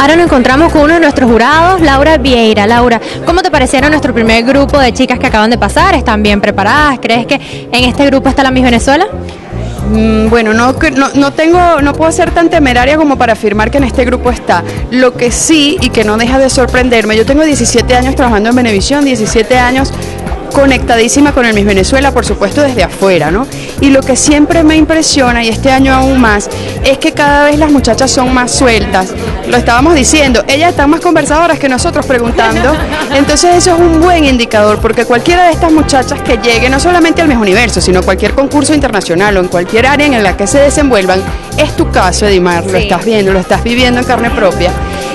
Ahora nos encontramos con uno de nuestros jurados, Laura Vieira. Laura, ¿cómo te parecieron nuestro primer grupo de chicas que acaban de pasar? ¿Están bien preparadas? ¿Crees que en este grupo está la Miss Venezuela? Mm, bueno, no, no, no, tengo, no puedo ser tan temeraria como para afirmar que en este grupo está. Lo que sí, y que no deja de sorprenderme, yo tengo 17 años trabajando en Venevisión, 17 años conectadísima con el Miss Venezuela, por supuesto desde afuera, ¿no? Y lo que siempre me impresiona, y este año aún más, es que cada vez las muchachas son más sueltas. Lo estábamos diciendo, ellas están más conversadoras que nosotros preguntando. Entonces eso es un buen indicador, porque cualquiera de estas muchachas que llegue, no solamente al Miss Universo, sino cualquier concurso internacional o en cualquier área en la que se desenvuelvan, es tu caso, Edimar, lo estás viendo, lo estás viviendo en carne propia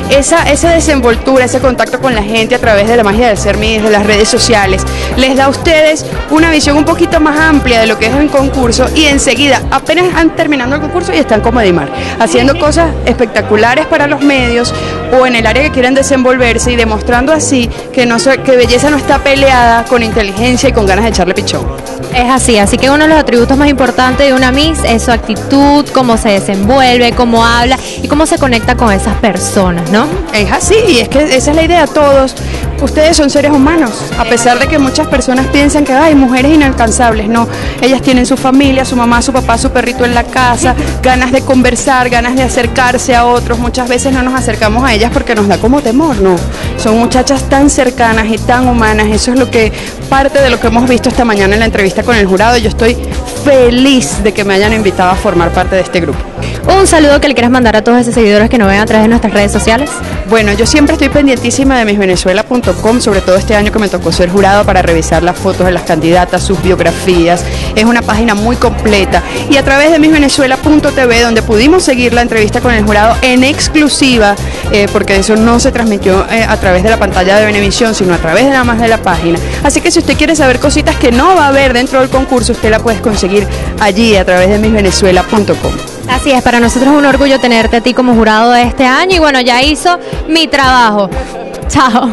esa, esa desenvoltura, ese contacto con la gente a través de la magia del ser de las redes sociales, les da a ustedes una visión un poquito más amplia de lo que es un concurso y enseguida, apenas han terminando el concurso y están como Edimar, haciendo cosas espectaculares para los medios o en el área que quieren desenvolverse y demostrando así que, no, que belleza no está peleada con inteligencia y con ganas de echarle pichón. Es así, así que uno de los atributos más importantes de una Miss es su actitud, cómo se desenvuelve, cómo habla y cómo se conecta con esas personas, ¿no? Es así, y es que esa es la idea, todos, ustedes son seres humanos, a pesar de que muchas personas piensan que hay mujeres inalcanzables, no, ellas tienen su familia, su mamá, su papá, su perrito en la casa, ganas de conversar, ganas de acercarse a otros, muchas veces no nos acercamos a ellas porque nos da como temor, no, son muchachas tan cercanas y tan humanas, eso es lo que parte de lo que hemos visto esta mañana en la entrevista con el jurado. Yo estoy feliz de que me hayan invitado a formar parte de este grupo. Un saludo que le quieras mandar a todos esos seguidores que nos ven a través de nuestras redes sociales. Bueno, yo siempre estoy pendientísima de misvenezuela.com, sobre todo este año que me tocó ser jurado para revisar las fotos de las candidatas, sus biografías. Es una página muy completa. Y a través de misvenezuela.tv, donde pudimos seguir la entrevista con el jurado en exclusiva, eh, porque eso no se transmitió eh, a través de la pantalla de Venevisión, sino a través de nada más de la página. Así que si usted quiere saber cositas que no va a haber dentro del concurso, usted la puede conseguir allí a través de misvenezuela.com. Así es, para nosotros es un orgullo tenerte a ti como jurado de este año y bueno, ya hizo mi trabajo. Chao.